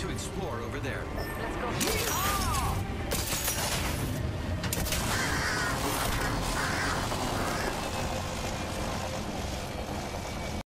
to explore over there.